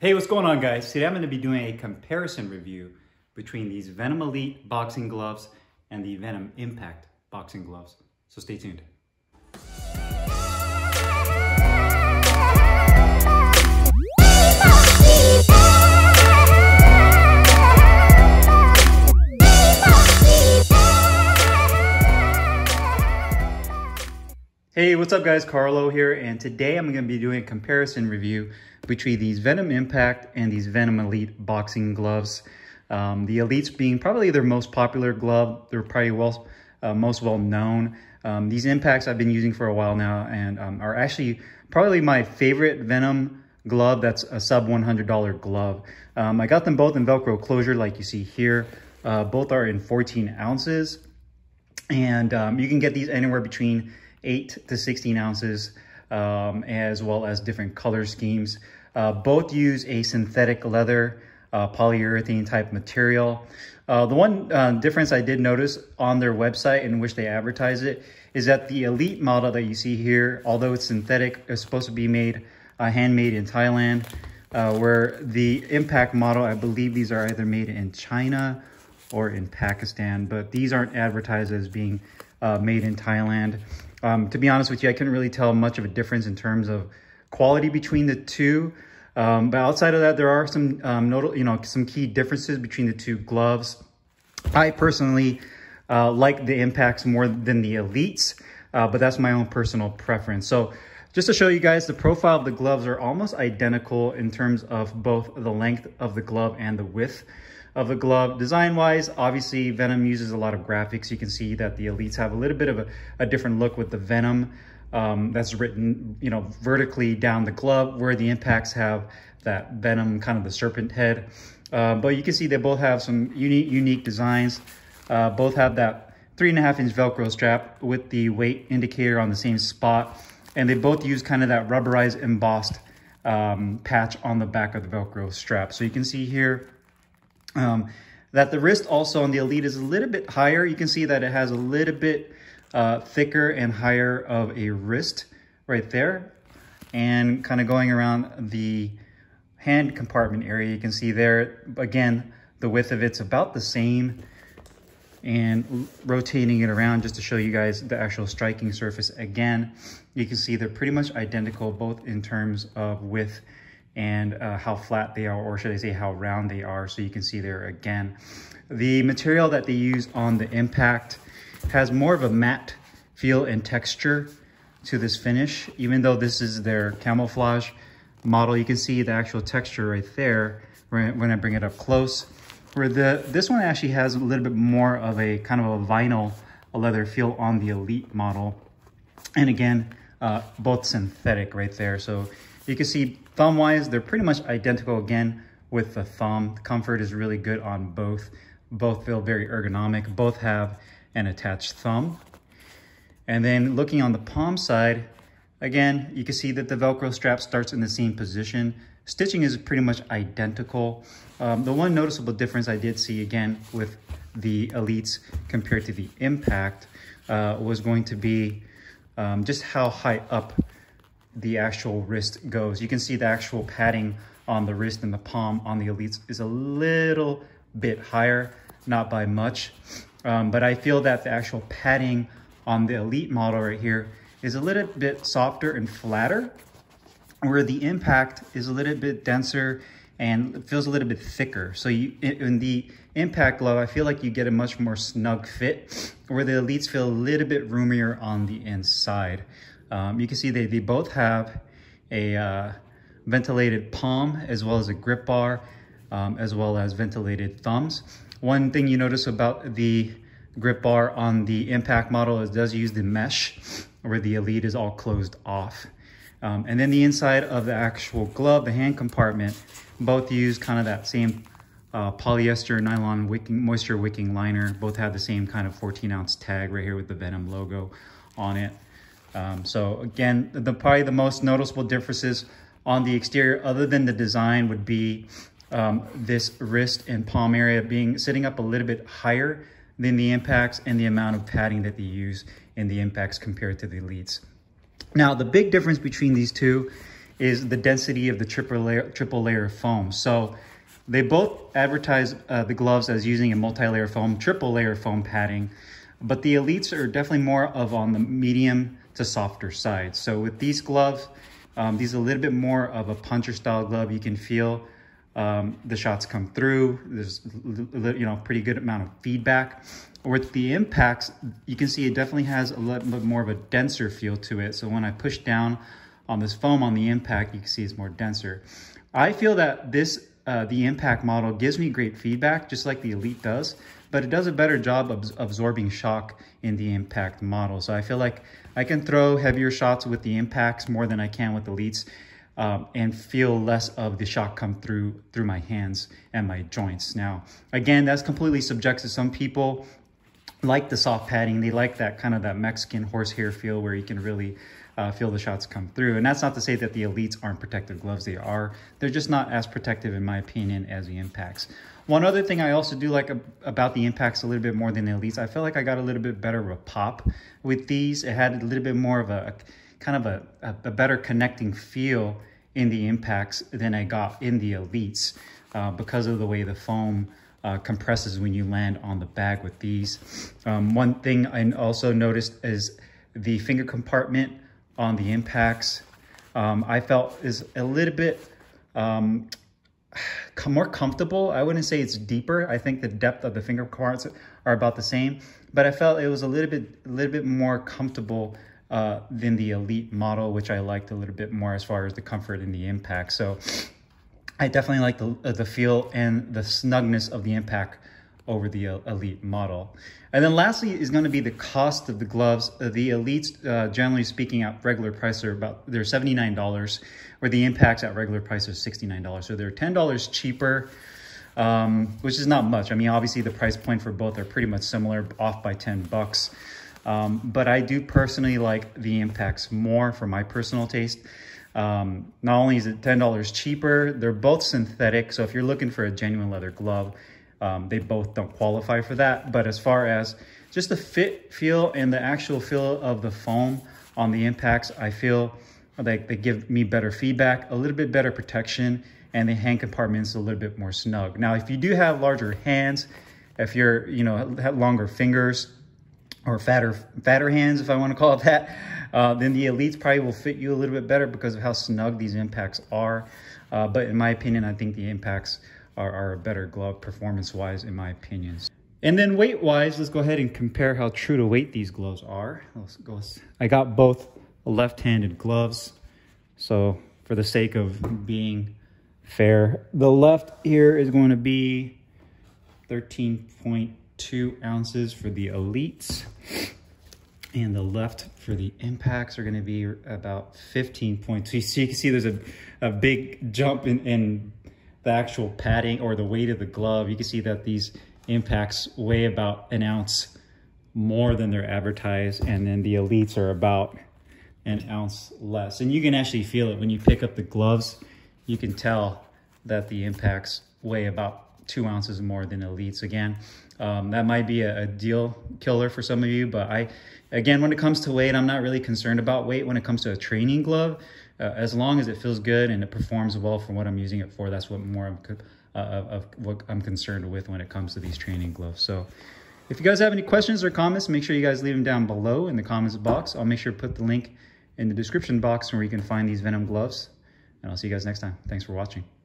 Hey, what's going on guys? Today I'm going to be doing a comparison review between these Venum Elite boxing gloves and the Venum Impact boxing gloves. So stay tuned. Hey, what's up guys? Carlo here, and today I'm going to be doing a comparison review between these Venum Impact and these Venum Elite boxing gloves. Um, the Elites being probably their most popular glove. They're probably well, uh, most well known. Um, these Impacts I've been using for a while now and um, are actually probably my favorite Venum glove that's a sub $100 glove. Um, I got them both in Velcro closure like you see here. Uh, both are in 14 ounces. And um, you can get these anywhere between 8 to 16 ounces, um, as well as different color schemes. Uh, both use a synthetic leather uh, polyurethane type material. Uh, the one uh, difference I did notice on their website in which they advertise it is that the Elite model that you see here, although it's synthetic, is supposed to be made, uh, handmade in Thailand, uh, where the Impact model, I believe these are either made in China or in Pakistan, but these aren't advertised as being made in Thailand. Um, to be honest with you, I couldn't really tell much of a difference in terms of quality between the two. Um, but outside of that, there are some um, notable, you know, some key differences between the two gloves. I personally uh, like the impacts more than the elites, uh, but that's my own personal preference. So just to show you guys, the profile of the gloves are almost identical in terms of both the length of the glove and the width of the glove. Design-wise, obviously Venum uses a lot of graphics. You can see that the Elites have a little bit of a, a different look with the Venum um, that's written, you know, vertically down the glove, where the Impacts have that Venum, kind of the serpent head. Uh, but you can see they both have some unique, unique designs. Uh, both have that three and a half inch Velcro strap with the weight indicator on the same spot. And they both use kind of that rubberized embossed um, patch on the back of the Velcro strap. So you can see here, um, that the wrist also on the Elite is a little bit higher. You can see that it has a little bit uh, thicker and higher of a wrist right there. And kind of going around the hand compartment area, you can see there, again, the width of it's about the same. And rotating it around just to show you guys the actual striking surface again, you can see they're pretty much identical both in terms of width and uh, how flat they are, or should I say how round they are. So you can see there again. The material that they use on the Impact has more of a matte feel and texture to this finish. Even though this is their camouflage model, you can see the actual texture right there when I bring it up close. Where the this one actually has a little bit more of a kind of a vinyl a leather feel on the Elite model. And again, uh, both synthetic right there. So you can see thumb-wise, they're pretty much identical again with the thumb. The comfort is really good on both. Both feel very ergonomic. Both have an attached thumb. And then looking on the palm side, again, you can see that the Velcro strap starts in the same position. Stitching is pretty much identical. Um, the one noticeable difference I did see again with the Elites compared to the Impact uh, was going to be um, just how high up the actual wrist goes. You can see the actual padding on the wrist and the palm on the Elites is a little bit higher, not by much. Um, but I feel that the actual padding on the Elite model right here is a little bit softer and flatter, where the impact is a little bit denser and feels a little bit thicker. So you, in the impact glove, I feel like you get a much more snug fit, where the Elites feel a little bit roomier on the inside. Um, you can see they, they both have a uh, ventilated palm as well as a grip bar, um, as well as ventilated thumbs. One thing you notice about the grip bar on the Impact model is does use the mesh where the Elite is all closed off. Um, and then the inside of the actual glove, the hand compartment, both use kind of that same uh, polyester nylon wicking, moisture wicking liner. Both have the same kind of 14 ounce tag right here with the Venum logo on it. Um, so again, the probably the most noticeable differences on the exterior other than the design would be um, this wrist and palm area being sitting up a little bit higher than the impacts and the amount of padding that they use in the impacts compared to the elites. Now, the big difference between these two is the density of the triple layer, triple layer foam. So they both advertise uh, the gloves as using a multi-layer foam, triple layer foam padding, but the Elites are definitely more of on the medium to softer side. So with these gloves, um, these are a little bit more of a puncher style glove. You can feel um, the shots come through. There's you know pretty good amount of feedback. With the impacts, you can see it definitely has a little bit more of a denser feel to it. So when I push down on this foam on the impact, you can see it's more denser. I feel that this uh, the impact model gives me great feedback, just like the Elite does, but it does a better job of absorbing shock in the impact model. So I feel like I can throw heavier shots with the impacts more than I can with the Elites um, and feel less of the shock come through through my hands and my joints. Now, again, that's completely subject to some people like the soft padding. They like that kind of that Mexican horsehair feel where you can really uh, feel the shots come through. And that's not to say that the Elites aren't protective gloves. They are. They're just not as protective, in my opinion, as the Impacts. One other thing I also do like about the Impacts a little bit more than the Elites, I feel like I got a little bit better of a pop with these. It had a little bit more of a, a kind of a, a, a, better connecting feel in the Impacts than I got in the Elites uh, because of the way the foam uh, compresses when you land on the bag with these. Um, one thing I also noticed is the finger compartment on the impacts, um, I felt is a little bit um, more comfortable. I wouldn't say it's deeper. I think the depth of the finger parts are about the same, but I felt it was a little bit, a little bit more comfortable uh, than the Elite model, which I liked a little bit more as far as the comfort and the impact. So I definitely like the, uh, the feel and the snugness of the impact over the Elite model. And then lastly is going to be the cost of the gloves. Uh, the Elites, uh, generally speaking, at regular price are about, they're $79, where the Impacts at regular price are $69. So they're $10 cheaper, um, which is not much. I mean, obviously the price point for both are pretty much similar, off by 10 bucks. Um, but I do personally like the Impacts more for my personal taste. Um, not only is it $10 cheaper, they're both synthetic. So if you're looking for a genuine leather glove, um, they both don't qualify for that. But as far as just the fit feel and the actual feel of the foam on the impacts, I feel like they give me better feedback, a little bit better protection, and the hand compartment's a little bit more snug. Now, if you do have larger hands, if you're, you know, have longer fingers or fatter, fatter hands, if I want to call it that, uh, then the Elites probably will fit you a little bit better because of how snug these impacts are. Uh, but in my opinion, I think the impacts are, are a better glove performance-wise in my opinion. And then weight-wise, let's go ahead and compare how true to weight these gloves are. Let's go. I got both left-handed gloves. So for the sake of being fair, the left here is going to be 13.2 ounces for the Elites. And the left for the impacts are going to be about 15.2. So you can see there's a, a big jump in, in the actual padding or the weight of the glove, you can see that these impacts weigh about an ounce more than they're advertised. And then the elites are about an ounce less. And you can actually feel it when you pick up the gloves. You can tell that the impacts weigh about two ounces more than elites again. Um, that might be a, a, deal killer for some of you, but I, again, when it comes to weight, I'm not really concerned about weight when it comes to a training glove uh, as long as it feels good and it performs well for what I'm using it for, that's what more I'm, uh, of what I'm concerned with when it comes to these training gloves. So if you guys have any questions or comments, make sure you guys leave them down below in the comments box. I'll make sure to put the link in the description box where you can find these Venum gloves. And I'll see you guys next time. Thanks for watching.